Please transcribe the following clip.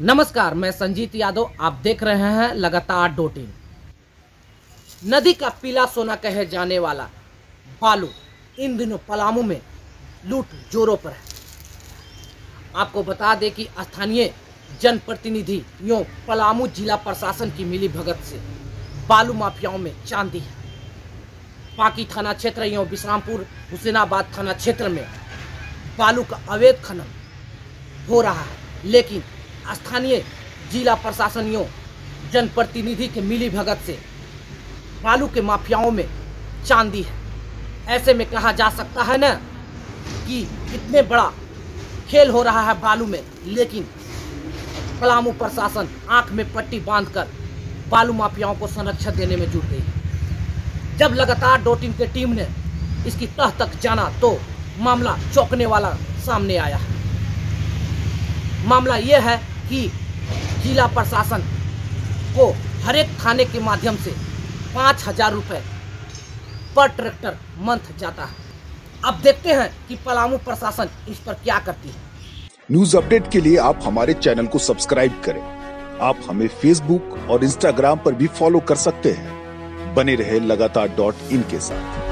नमस्कार, मैं संजीत यादव, आप देख रहे हैं लगातार डोट इन नदी का पीला सोना कहे जाने वाला बालू इन दिनों पलामू में लूट जोरों पर है। आपको बता दें कि स्थानीय जनप्रतिनिधि यों पलामू जिला प्रशासन की मिली भगत से बालू माफियाओं में चांदी है। पाकी थाना क्षेत्र यों विश्रामपुर, हुसैनाबाद थाना क्षेत्र में बालू का अवैध खनन हो रहा है, लेकिन स्थानीय जिला प्रशासनियों जनप्रतिनिधि के मिली भगत से बालू के माफियाओं में चांदी है। ऐसे में कहा जा सकता है ना कि इतने बड़ा खेल हो रहा है बालू में, लेकिन पलामू प्रशासन आँख में पट्टी बांधकर बालू माफियाओं को संरक्षण देने में जुट गई जब लगातार डोटिंग की टीम ने इसकी तह तक जाना तो मामला चौंकने वाला सामने आया मामला यह है कि जिला प्रशासन को हर एक थाने के माध्यम से पाँच हज़ार रुपये पर ट्रैक्टर मंथ जाता है। अब देखते हैं कि पलामू प्रशासन इस पर क्या करती है। न्यूज़ अपडेट के लिए आप हमारे चैनल को सब्सक्राइब करें। आप हमें फेसबुक और इंस्टाग्राम पर भी फॉलो कर सकते हैं। बने रहे लगातार डॉट इन के साथ।